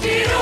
Tiro